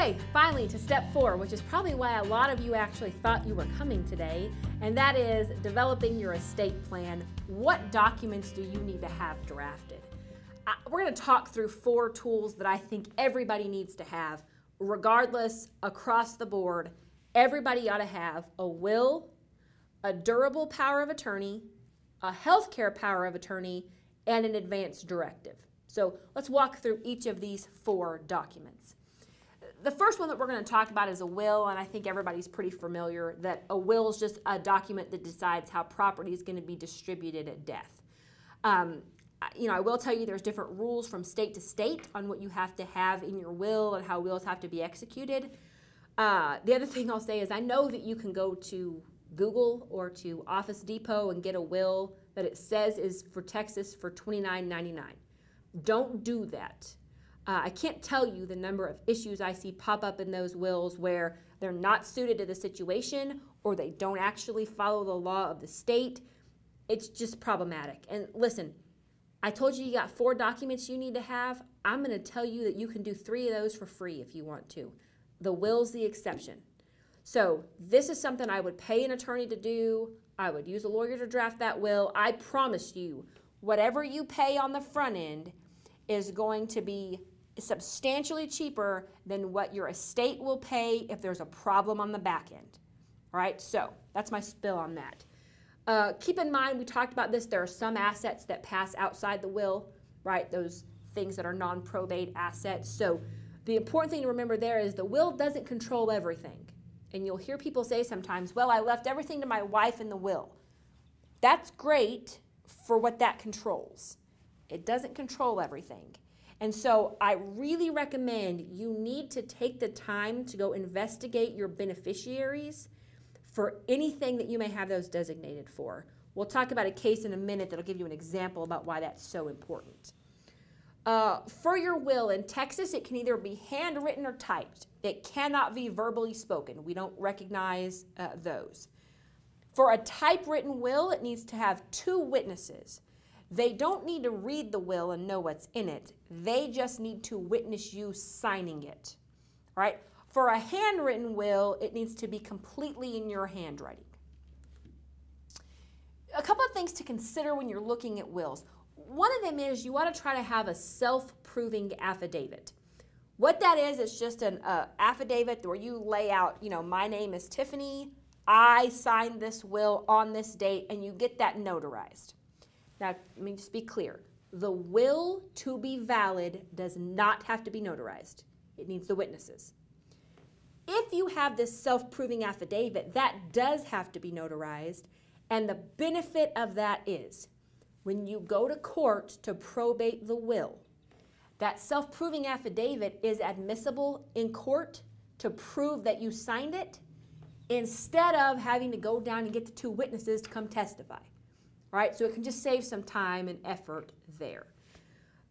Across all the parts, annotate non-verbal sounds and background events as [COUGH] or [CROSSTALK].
Okay, finally to step four, which is probably why a lot of you actually thought you were coming today, and that is developing your estate plan. What documents do you need to have drafted? Uh, we're going to talk through four tools that I think everybody needs to have, regardless, across the board. Everybody ought to have a will, a durable power of attorney, a healthcare power of attorney, and an advance directive. So let's walk through each of these four documents the first one that we're going to talk about is a will, and I think everybody's pretty familiar that a will is just a document that decides how property is going to be distributed at death. Um, you know, I will tell you there's different rules from state to state on what you have to have in your will and how wills have to be executed. Uh, the other [LAUGHS] thing I'll say is I know that you can go to Google or to Office Depot and get a will that it says is for Texas for $29.99. Don't do that. Uh, I can't tell you the number of issues I see pop up in those wills where they're not suited to the situation or they don't actually follow the law of the state. It's just problematic. And listen, I told you you got four documents you need to have. I'm going to tell you that you can do three of those for free if you want to. The will's the exception. So, this is something I would pay an attorney to do. I would use a lawyer to draft that will. I promise you, whatever you pay on the front end is going to be substantially cheaper than what your estate will pay if there's a problem on the back end. All right, so that's my spill on that. Uh, keep in mind, we talked about this, there are some assets that pass outside the will, right? Those things that are non probate assets. So the important thing to remember there is the will doesn't control everything. And you'll hear people say sometimes, well, I left everything to my wife in the will. That's great for what that controls. It doesn't control everything. And so I really recommend you need to take the time to go investigate your beneficiaries for anything that you may have those designated for. We'll talk about a case in a minute that'll give you an example about why that's so important. Uh, for your will in Texas, it can either be handwritten or typed. It cannot be verbally spoken. We don't recognize uh, those. For a typewritten will, it needs to have two witnesses. They don't need to read the will and know what's in it. They just need to witness you signing it. Right? For a handwritten will, it needs to be completely in your handwriting. A couple of things to consider when you're looking at wills. One of them is you want to try to have a self-proving affidavit. What that is, it's just an uh, affidavit where you lay out, you know, my name is Tiffany, I signed this will on this date, and you get that notarized. Now, let me just be clear. The will to be valid does not have to be notarized. It needs the witnesses. If you have this self-proving affidavit, that does have to be notarized, and the benefit of that is when you go to court to probate the will, that self-proving affidavit is admissible in court to prove that you signed it instead of having to go down and get the two witnesses to come testify right? So it can just save some time and effort there.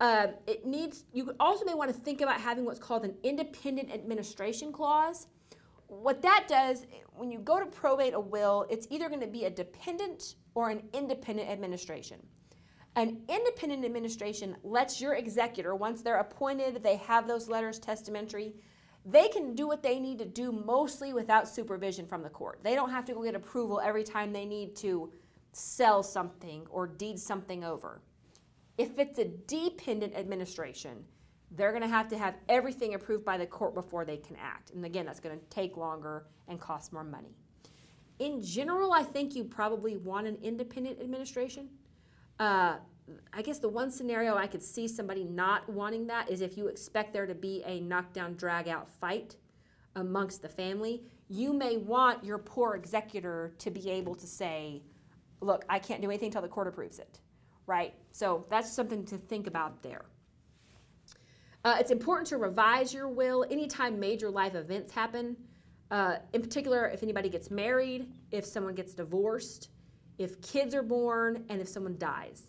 Uh, it needs, you also may want to think about having what's called an independent administration clause. What that does, when you go to probate a will, it's either going to be a dependent or an independent administration. An independent administration lets your executor, once they're appointed, they have those letters testamentary, they can do what they need to do mostly without supervision from the court. They don't have to go get approval every time they need to sell something or deed something over. If it's a dependent administration, they're going to have to have everything approved by the court before they can act. And again, that's going to take longer and cost more money. In general, I think you probably want an independent administration. Uh, I guess the one scenario I could see somebody not wanting that is if you expect there to be a knockdown, drag out fight amongst the family. You may want your poor executor to be able to say, look, I can't do anything until the court approves it, right? So that's something to think about there. Uh, it's important to revise your will anytime major life events happen. Uh, in particular, if anybody gets married, if someone gets divorced, if kids are born, and if someone dies.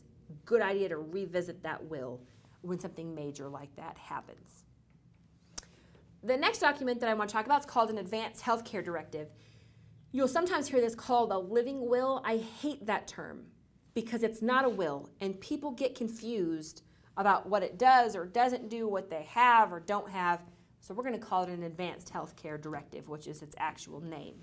Good idea to revisit that will when something major like that happens. The next document that I want to talk about is called an Advanced Healthcare Directive. You'll sometimes hear this called a living will. I hate that term because it's not a will, and people get confused about what it does or doesn't do, what they have or don't have. So we're going to call it an advanced healthcare directive, which is its actual name.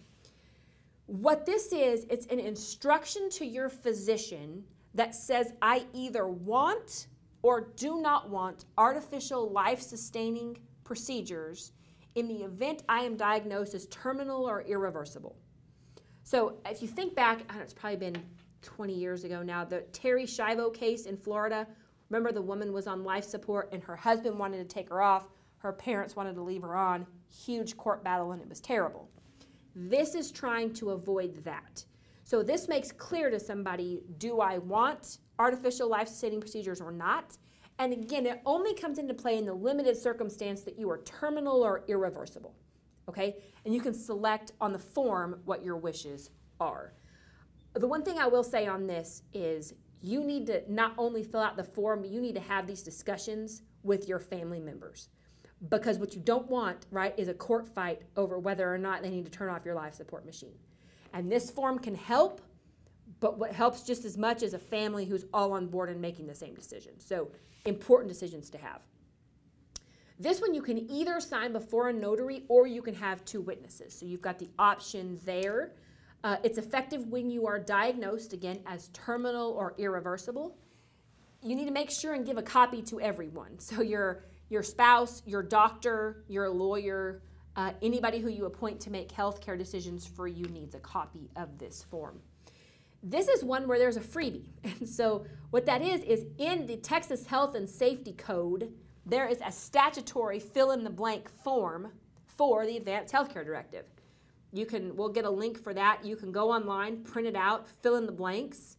What this is, it's an instruction to your physician that says, I either want or do not want artificial life sustaining procedures in the event I am diagnosed as terminal or irreversible. So if you think back, it's probably been 20 years ago now, the Terri Schiavo case in Florida. Remember, the woman was on life support and her husband wanted to take her off. Her parents wanted to leave her on. Huge court battle, and it was terrible. This is trying to avoid that. So this makes clear to somebody do I want artificial life sustaining procedures or not? And again, it only comes into play in the limited circumstance that you are terminal or irreversible. Okay? And you can select on the form what your wishes are. The one thing I will say on this is you need to not only fill out the form, but you need to have these discussions with your family members. Because what you don't want, right, is a court fight over whether or not they need to turn off your life support machine. And this form can help, but what helps just as much is a family who's all on board and making the same decision. So, important decisions to have. This one you can either sign before a notary or you can have two witnesses. So, you've got the option there. Uh, it's effective when you are diagnosed, again, as terminal or irreversible. You need to make sure and give a copy to everyone. So, your, your spouse, your doctor, your lawyer, uh, anybody who you appoint to make healthcare decisions for you needs a copy of this form. This is one where there's a freebie. [LAUGHS] And so, what that is, is in the Texas Health and Safety Code, there is a statutory fill in the blank form for the Advanced Healthcare Directive. You can, we'll get a link for that. You can go online, print it out, fill in the blanks,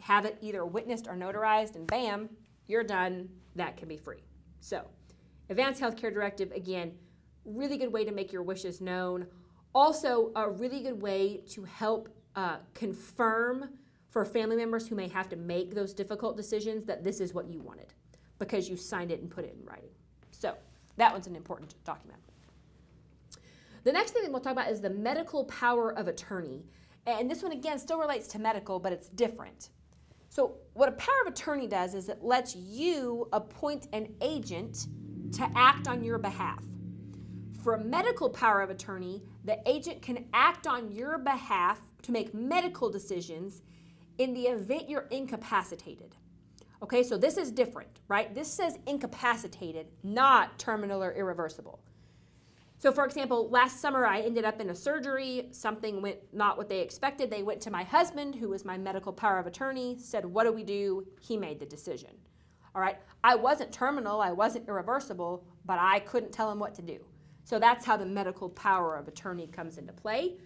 have it either witnessed or notarized, and bam, you're done. That can be free. So, Advanced Healthcare Directive, again, really good way to make your wishes known. Also, a really good way to help uh, confirm for family members who may have to make those difficult decisions that this is what you wanted because you signed it and put it in writing. So, that one's an important document. The next thing that we'll talk about is the medical power of attorney. And this one, again, still relates to medical, but it's different. So, what a power of attorney does is it lets you appoint an agent to act on your behalf. For a medical power of attorney, the agent can act on your behalf to make medical decisions in the event you're incapacitated. Okay, so this is different, right? This says incapacitated, not terminal or irreversible. So, for example, last summer I ended up in a surgery. Something went not what they expected. They went to my husband, who was my medical power of attorney, said, What do we do? He made the decision. All right, I wasn't terminal, I wasn't irreversible, but I couldn't tell him what to do. So that's how the medical power of attorney comes into play.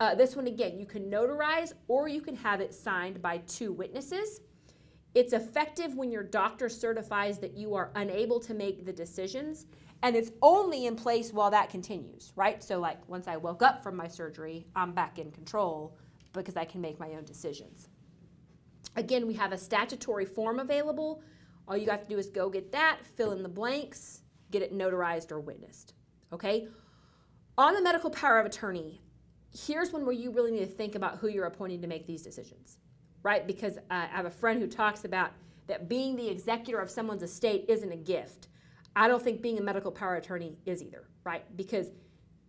Uh, this one, again, you can notarize or you can have it signed by two witnesses. It's effective when your doctor certifies that you are unable to make the decisions, and it's only in place while that continues, right? So, like, once I woke up from my surgery, I'm back in control because I can make my own decisions. Again, we have a statutory form available. All you have to do is go get that, fill in the blanks, get it notarized or witnessed okay? On the medical power of attorney, here's one where you really need to think about who you're appointing to make these decisions, right? Because I have a friend who talks about that being the executor of someone's estate isn't a gift. I don't think being a medical power attorney is either, right? Because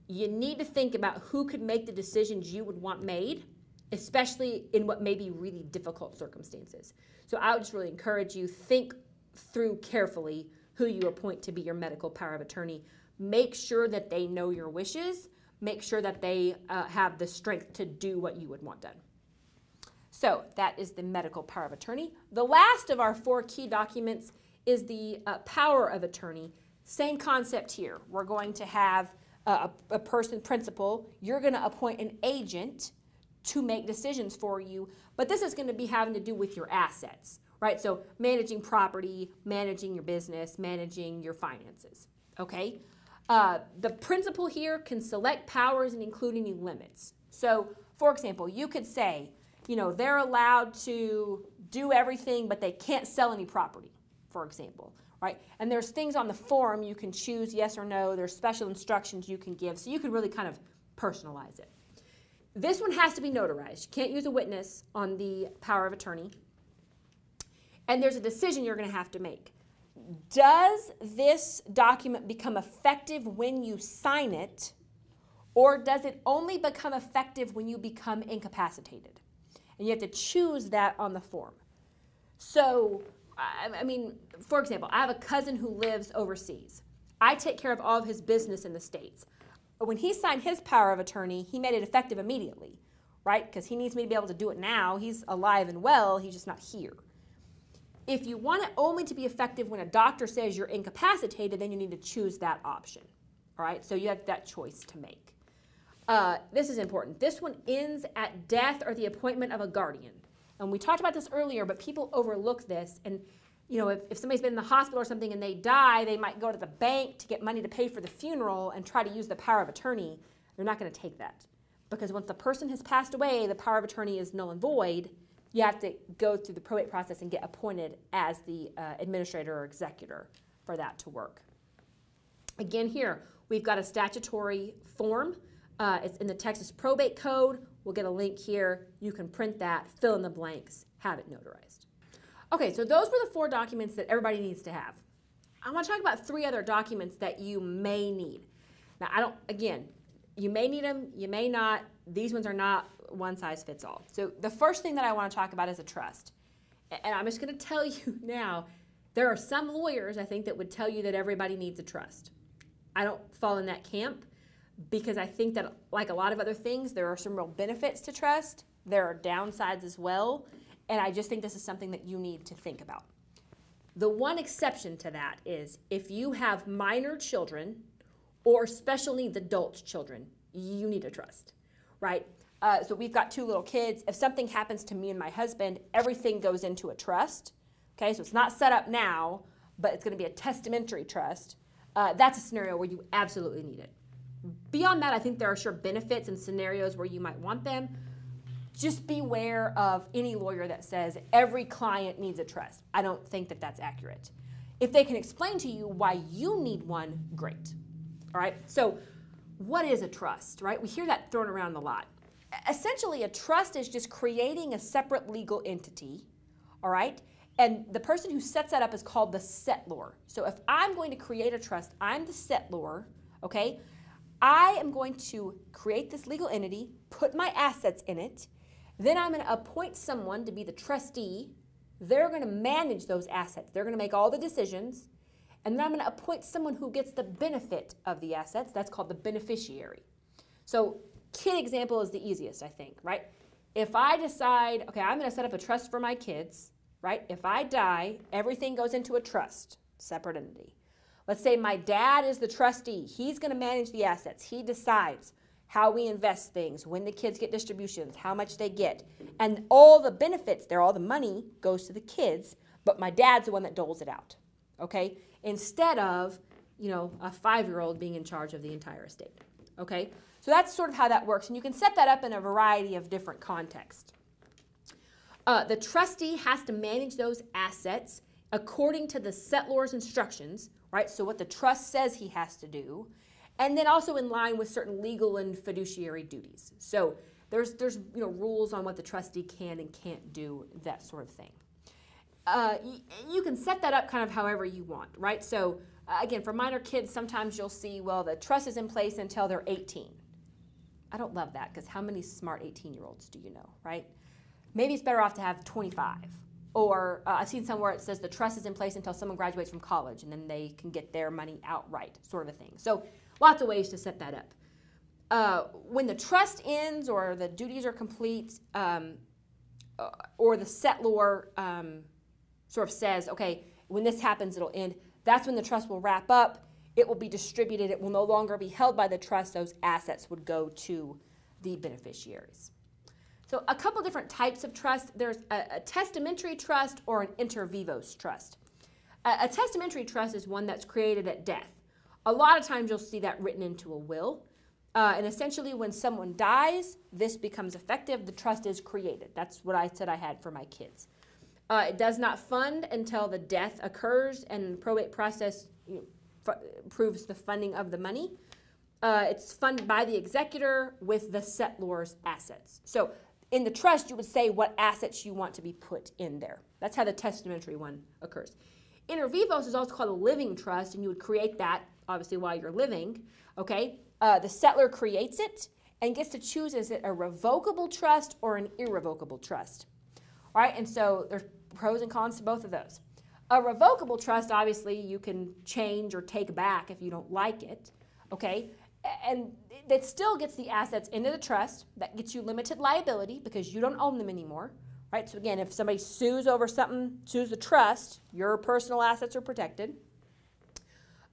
you need to think about who could make the decisions you would want made, especially in what may be really difficult circumstances. So I would just really encourage you think through carefully who you appoint to be your medical power of attorney make sure that they know your wishes, make sure that they uh, have the strength to do what you would want done. So that is the medical power of attorney. The last of our four key documents is the uh, power of attorney. Same concept here. We're going to have a, a person principal. You're going to appoint an agent to make decisions for you, but this is going to be having to do with your assets, right? So managing property, managing your business, managing your finances, okay? Uh, the principal here can select powers and include any limits. So, for example, you could say, you know, they're allowed to do everything, but they can't sell any property, for example, right? And there's things on the form you can choose yes or no. There's special instructions you can give, so you can really kind of personalize it. This one has to be notarized. You can't use a witness on the power of attorney. And there's a decision you're going to have to make. does this document become effective when you sign it, or does it only become effective when you become incapacitated? And you have to choose that on the form. So, I, I mean, for example, I have a cousin who lives overseas. I take care of all of his business in the States. When he signed his power of attorney, he made it effective immediately, right? Because he needs me to be able to do it now. He's alive and well, he's just not here. If you want it only to be effective when a doctor says you're incapacitated, then you need to choose that option. All right, so you have that choice to make. Uh, this is important. This one ends at death or the appointment of a guardian. And we talked about this earlier, but people overlook this. And, you know, if, if somebody's been in the hospital or something and they die, they might go to the bank to get money to pay for the funeral and try to use the power of attorney. They're not going to take that. Because once the person has passed away, the power of attorney is null and void. You have to go through the probate process and get appointed as the uh, administrator or executor for that to work. Again, here, we've got a statutory form. Uh, it's in the Texas Probate Code. We'll get a link here. You can print that, fill in the blanks, have it notarized. Okay, so those were the four documents that everybody needs to have. I want to talk about three other documents that you may need. Now, I don't, again, you may need them, you may not. These ones are not one size fits all. So, the first thing that I want to talk about is a trust. And I'm just going to tell [LAUGHS] you now there are some lawyers, I think, that would tell you that everybody needs a trust. I don't fall in that camp because I think that, like a lot of other things, there are some real benefits to trust. There are downsides as well. And I just think this is something that you need to think about. The one exception to that is if you have minor children or special needs adult children, you need a trust, right? Uh, so we've got two little kids. If something happens to me and my husband, everything goes into a trust. Okay, so it's not set up now, but it's going to be a testamentary trust. Uh, that's a scenario where you absolutely need it. Beyond that, I think there are sure benefits and scenarios where you might want them. Just beware of any lawyer that says every client needs a trust. I don't think that that's accurate. If they can explain to you why you need one, great. All right, so what is a trust, right? We hear that thrown around a lot. Essentially, a trust is just creating a separate legal entity, all right? And the person who sets that up is called the settlor. So if I'm going to create a trust, I'm the settlor, okay? I am going to create this legal entity, put my assets in it, then I'm going to appoint someone to be the trustee. They're going to manage those assets. They're going to make all the decisions. And then I'm going to appoint someone who gets the benefit of the assets. That's called the beneficiary. So, kid example is the easiest, I think, right? If I decide, okay, I'm going to set up a trust for my kids, right? If I die, everything goes into a trust, separate entity. Let's say my dad is the trustee. He's going to manage the assets. He decides how we invest things, when the kids get distributions, how much they get. And all the benefits there, all the money goes to the kids, but my dad's the one that doles it out. Okay? Instead of, you know, a five year old being in charge of the entire estate. Okay? So that's sort of how that works. And you can set that up in a variety of different contexts. Uh, the trustee has to manage those assets according to the settlor's instructions, right? So what the trust says he has to do, and then also in line with certain legal and fiduciary duties. So there's there's you know rules on what the trustee can and can't do, that sort of thing. Uh, you can set that up kind of however you want, right? So uh, again, for minor kids, sometimes you'll see well the trust is in place until they're 18. I don't love that because how many smart 18 year olds do you know, right? Maybe it's better off to have 25 or uh, I've seen somewhere it says the trust is in place until someone graduates from college and then they can get their money outright, sort of a thing. So lots of ways to set that up. Uh, when the trust ends or the duties are complete, um, uh, or the settlor um, sort of says, okay, when this happens, it'll end. That's when the trust will wrap up. It will be distributed. It will no longer be held by the trust. Those assets would go to the beneficiaries. So a couple different types of trust. There's a, a testamentary trust or an inter vivos trust. A, a, testamentary trust is one that's created at death. A lot of times you'll see that written into a will. Uh, and essentially when someone dies, this becomes effective. The trust is created. That's what I said I had for my kids. Uh, it does not fund until the death occurs and the probate process you know, proves the funding of the money. Uh, it's funded by the executor with the settlor's assets. So in the trust, you would say what assets you want to be put in there. That's how the testamentary one occurs. Inter vivos is also called a living trust, and you would create that obviously while you're living. Okay, uh, the settlor creates it and gets to choose is it a revocable trust or an irrevocable trust. All right, and so there's pros and cons to both of those. A revocable trust, obviously, you can change or take back if you don't like it. Okay, and it still gets the assets into the trust. That gets you limited liability because you don't own them anymore. Right? So again, if somebody sues over something, sues the trust, your personal assets are protected.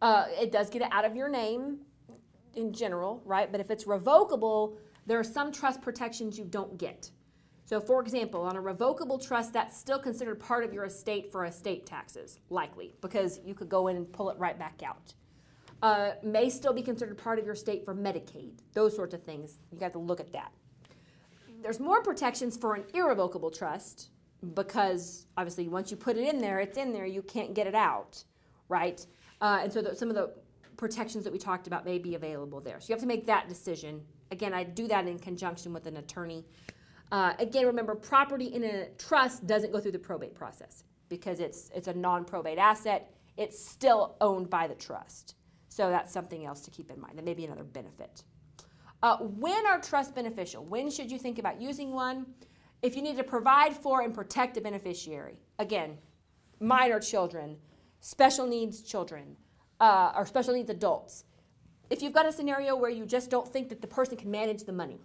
Uh, it does get it out of your name in general, right? But if it's revocable, there are some trust protections you don't get. So, for example, on a revocable trust, that's still considered part of your estate for estate taxes, likely, because you could go in and pull it right back out. Uh, may still be considered part of your state for Medicaid, those sorts of things. You got to look at that. There's more protections for an irrevocable trust because obviously once you put it in there, it's in there, you can't get it out, right? Uh, and so the, some of the protections that we talked about may be available there. So you have to make that decision. Again, I do that in conjunction with an attorney. Uh, again, remember, property in a trust doesn't go through the probate process because it's, it's a non-probate asset. It's still owned by the trust. So that's something else to keep in mind. That may be another benefit. Uh, when are trusts beneficial? When should you think about using one? If you need to provide for and protect a beneficiary, again, minor children, special needs children, uh, or special needs adults. If you've got a scenario where you just don't think that the person can manage the money,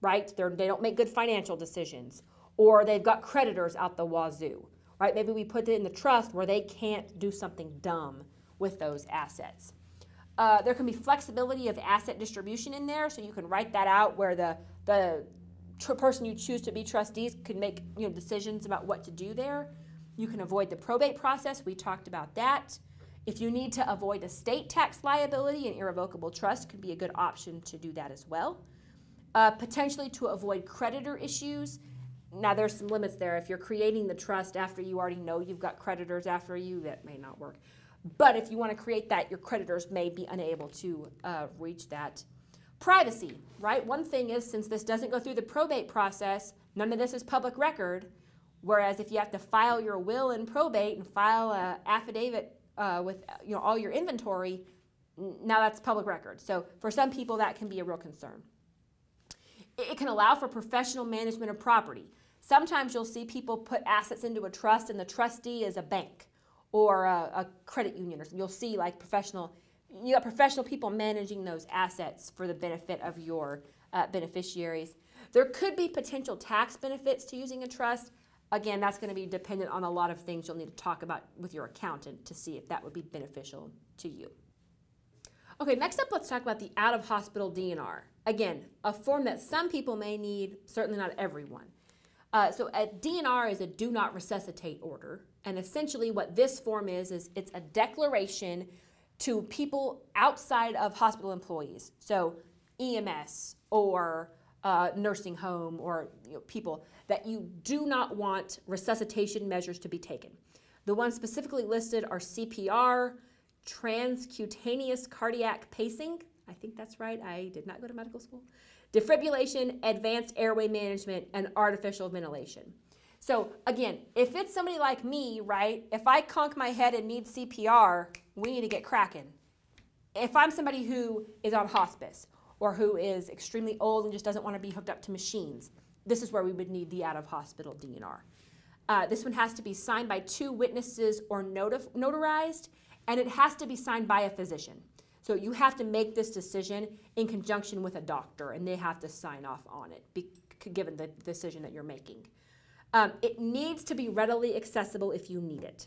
right? They're, they don't make good financial decisions, or they've got creditors out the wazoo, right? Maybe we put it in the trust where they can't do something dumb with those assets. Uh, there can be flexibility of asset distribution in there, so you can write that out where the the person you choose to be trustees can make you know decisions about what to do there. You can avoid the probate process. We talked about that. If you need to avoid estate tax liability, an irrevocable trust could be a good option to do that as well. Uh, potentially to avoid creditor issues. Now, there's some limits there. If you're creating the trust after you already know you've got creditors after you, that may not work. But if you want to create that, your creditors may be unable to uh, reach that. Privacy, right? One thing is, since this doesn't go through the probate process, none of this is public record. Whereas if you have to file your will in probate and file an affidavit uh, with you know all your inventory, now that's public record. So for some people, that can be a real concern. It, it can allow for professional management of property. Sometimes you'll see people put assets into a trust, and the trustee is a bank or a, a credit union, or something. You'll see like professional. You got professional people managing those assets for the benefit of your uh, beneficiaries. There could be potential tax benefits to using a trust. Again, that's going to be dependent on a lot of things you'll need to talk about with your accountant to see if that would be beneficial to you. Okay, next up, let's talk about the out of hospital DNR. Again, a form that some people may need, certainly not everyone. Uh, so a DNR is a do not resuscitate order. And essentially what this form is, is it's a declaration to people outside of hospital employees. So EMS or uh, nursing home or you know, people that you do not want resuscitation measures to be taken. The ones specifically listed are CPR, transcutaneous cardiac pacing, I think that's right, I did not go to medical school, defibrillation, advanced airway management, and artificial ventilation. So again, if it's somebody like me, right, if I conk my head and need CPR, we need to get cracking. If I'm somebody who is on hospice or who is extremely old and just doesn't want to be hooked up to machines, this is where we would need the out of hospital DNR. Uh, this one has to be signed by two witnesses or notarized, and it has to be signed by a physician. So you have to make this decision in conjunction with a doctor, and they have to sign off on it, be, given the decision that you're making. Um, it needs to be readily accessible if you need it.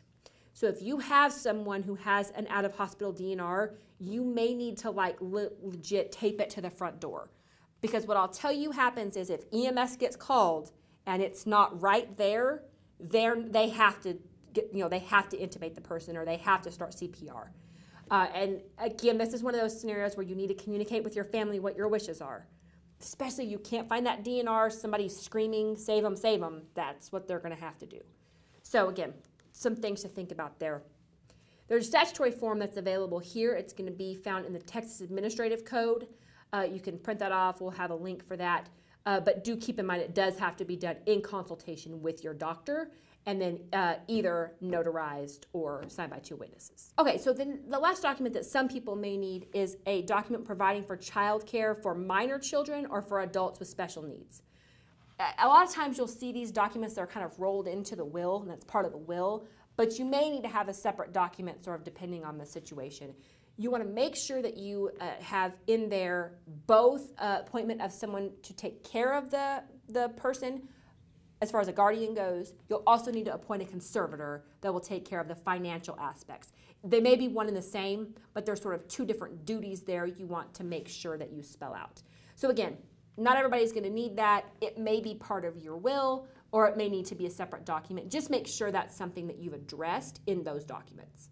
So if you have someone who has an out of hospital DNR, you may need to like le legit tape it to the front door. Because what I'll tell you happens is if EMS gets called and it's not right there, they they have to get, you know, they have to intubate the person or they have to start CPR. Uh, and again, this is one of those scenarios where you need to communicate with your family what your wishes are. Especially you can't find that DNR, somebody's screaming, save them, save them. That's what they're going to have to do. So again, some things to think about there. There's a statutory form that's available here. It's going to be found in the Texas Administrative Code. Uh, you can print that off. We'll have a link for that. Uh, but do keep in mind it does have to be done in consultation with your doctor and then uh, either notarized or signed by two witnesses. Okay, so then the last document that some people may need is a document providing for child care for minor children or for adults with special needs. A lot of times you'll see these documents that are kind of rolled into the will, and that's part of the will, but you may need to have a separate document sort of depending on the situation. You want to make sure that you uh, have in there both uh, appointment of someone to take care of the, the person as far as a guardian goes. You'll also need to appoint a conservator that will take care of the financial aspects. They may be one and the same, but there's sort of two different duties there you want to make sure that you spell out. So again, not everybody's going to need that. It may be part of your will, or it may need to be a separate document. Just make sure that's something that you've addressed in those documents.